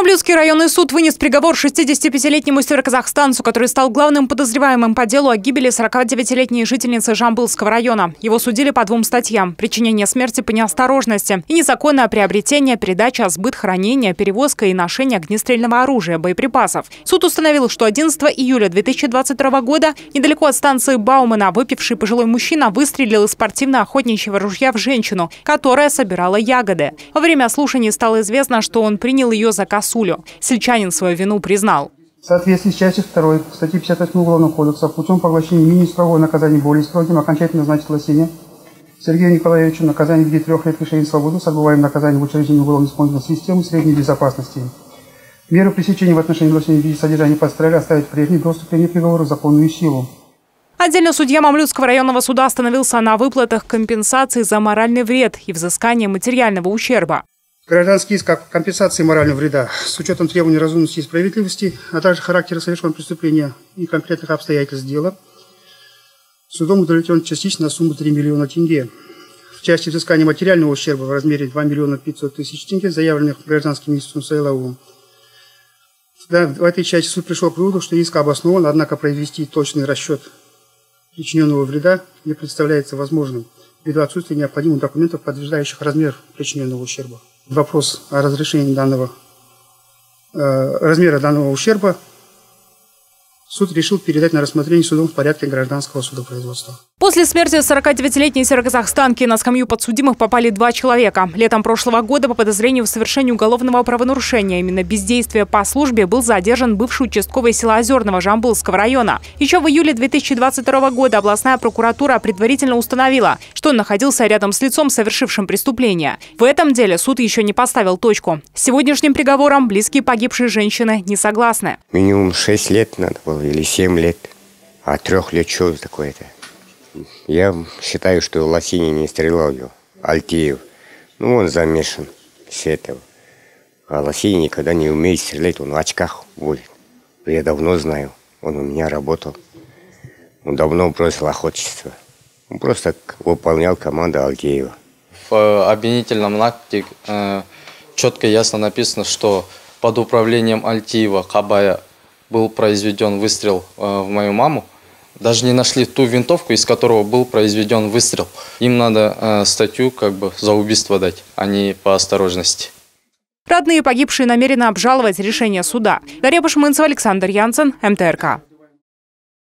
Мамлютский районный суд вынес приговор 65-летнему североказахстанцу, который стал главным подозреваемым по делу о гибели 49-летней жительницы Жамбылского района. Его судили по двум статьям – причинение смерти по неосторожности и незаконное приобретение, передача, сбыт, хранение, перевозка и ношение огнестрельного оружия, боеприпасов. Суд установил, что 11 июля 2022 года недалеко от станции Баумана выпивший пожилой мужчина выстрелил из спортивно-охотничьего ружья в женщину, которая собирала ягоды. Во время слушаний стало известно, что он принял ее за косулю. Сельчанин свою вину признал. В соответствии с частью 2 статьи 58 Уголовного кодекса путем поглощения менее строгого наказания более строгим окончательно назначить Лосине Сергею Николаевичу наказание в виде трех лет лишения свободы с отбываем наказание в учреждении уголовно-исполнительной системы средней безопасности. Меры пресечения в отношении Лосини в виде содержания под стрель оставить прежний до вступления приговора в законную силу. Отдельно судья Мамлютского районного суда остановился на выплатах компенсации за моральный вред и взыскание материального ущерба. Гражданский иск как компенсации морального вреда. С учетом требований разумности и справедливости, а также характера совершенного преступления и конкретных обстоятельств дела, судом удовлетворен частично на сумму 3 миллиона тенге. В части взыскания материального ущерба в размере 2 миллиона 500 тысяч тенге, заявленных гражданским институтом Сайловым, да, в этой части суд пришел к выводу, что иск обоснован, однако произвести точный расчет причиненного вреда не представляется возможным ввиду отсутствия необходимых документов, подтверждающих размер причиненного ущерба вопрос о разрешении данного э, размера данного ущерба суд решил передать на рассмотрение судом в порядке гражданского судопроизводства. После смерти 49-летней североказахстанки на скамью подсудимых попали два человека. Летом прошлого года по подозрению в совершении уголовного правонарушения, именно бездействия по службе, был задержан бывший участковый села Озерного Жамбылского района. Еще в июле 2022 года областная прокуратура предварительно установила, что он находился рядом с лицом, совершившим преступление. В этом деле суд еще не поставил точку. С сегодняшним приговором близкие погибшей женщины не согласны. Минимум 6 лет надо было или 7 лет. А трех лет что такое-то? Я считаю, что Лосини не стрелял его, Альтеев. Ну, он замешан с этого. А Лосини никогда не умеет стрелять, он в очках будет. Я давно знаю, он у меня работал. Он давно бросил охотничество. Он просто выполнял команду Альтеева. В э, обвинительном акте э, четко и ясно написано, что под управлением Альтиева Кабая был произведен выстрел э, в мою маму даже не нашли ту винтовку, из которого был произведен выстрел. Им надо э, статью как бы за убийство дать, а не по осторожности. Родные погибшие намерены обжаловать решение суда. Дарья Пашмынцева, Александр Янсен, МТРК.